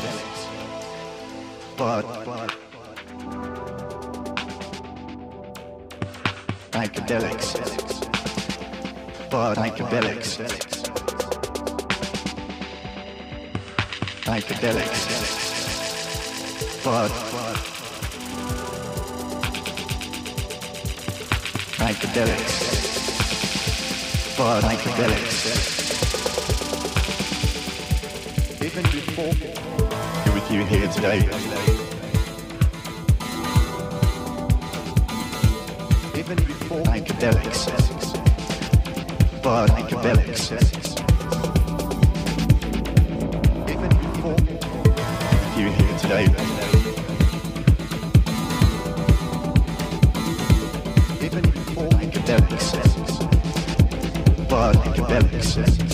Senate. But, but psychedelics. But psychedelics. Psychedelics. But psychedelics. But psychedelics. Even before you here today. Even before psychedelics, psychedelics, even before you here today. Even before psychedelics, psychedelics.